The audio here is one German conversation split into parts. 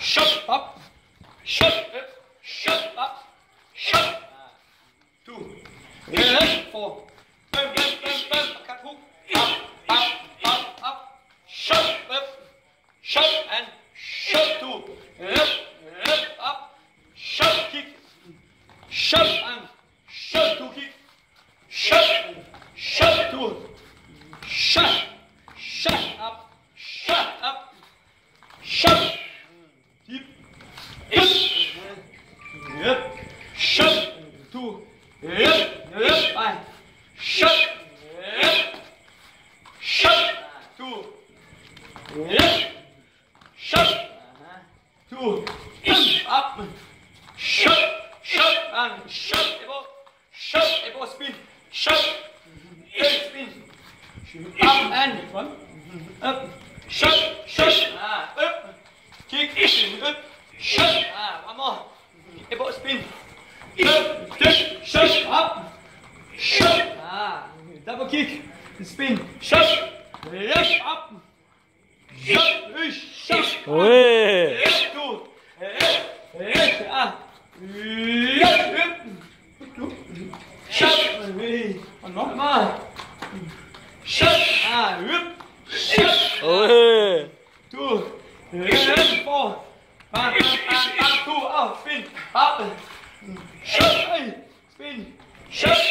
Shut up. Shut up. Shut up. Shut up. Two. Yes. Four. Bam, bam, bam, bam. I can't hook. Up, up, up, up. Shut up. Shut and shut. Two. Left, left, up. Shut, kick. Shut and shut. Two, kick. Shut, shut, two. Schuss. Du. Ich. Ab. Schuss. Schuss. An. Schuss. Ebo. Schuss. Ebo spin. Schuss. Ich spin. Ab. An. Von. Ab. Schuss. Schuss. Ah. Up. Kick. Ich. Up. Schuss. Ah. One more. Ebo spin. Up. Schuss. Schuss. Ab. Schuss. Ah. Double kick. Spin. Schuss. Rush. Up. Ui. Und nochmal. Schöpf. Ah, hüpf. Schöpf. Ui. Du. Hüpf. Vor. Bam, bam, bam, du. Auf. Spin. Ab. Schöpf. Spin. Schöpf.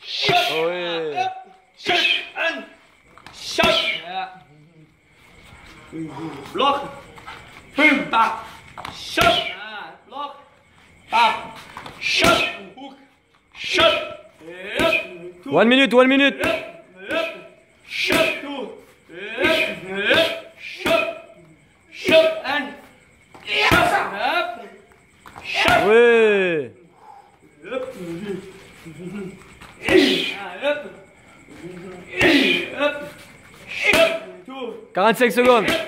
Schöpf. Ui. Bloc. pump, Shot. bloc. Shot. Hook. Shot. One minute, one minute. Shot. Two. Shot. and. 45 secondes.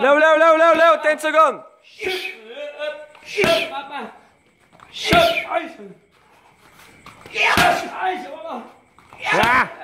לאו, לאו, לאו, לאו, לאו, תן סגון. Scheiße, Mama. Ja.